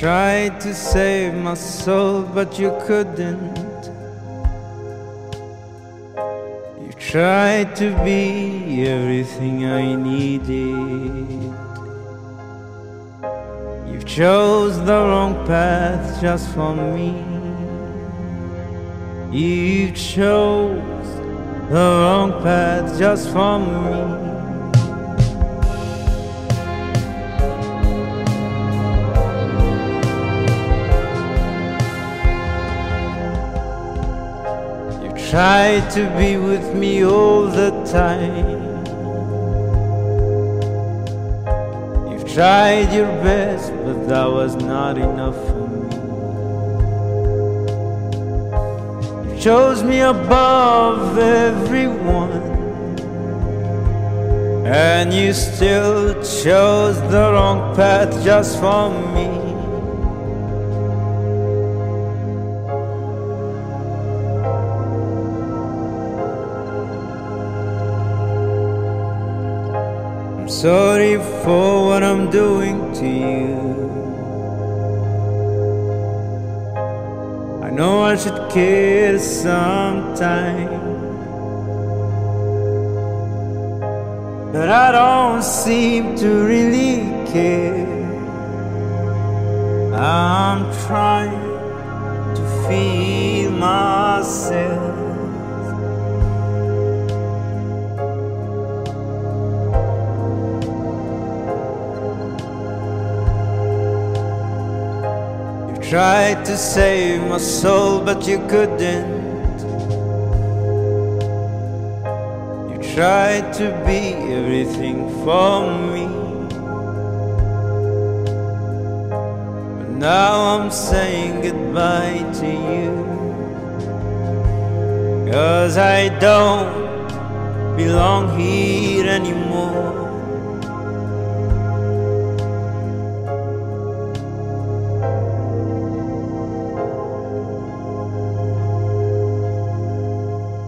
Tried to save my soul, but you couldn't. You tried to be everything I needed. You've chose the wrong path just for me. You chose the wrong path just for me. Tried to be with me all the time. You've tried your best, but that was not enough for me. You chose me above everyone, and you still chose the wrong path just for me. Sorry for what I'm doing to you. I know I should care sometime. But I don't seem to really care. I'm trying to feel myself. Tried to save my soul, but you couldn't. You tried to be everything for me. But now I'm saying goodbye to you. Cause I don't belong here anymore.